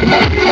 Come on.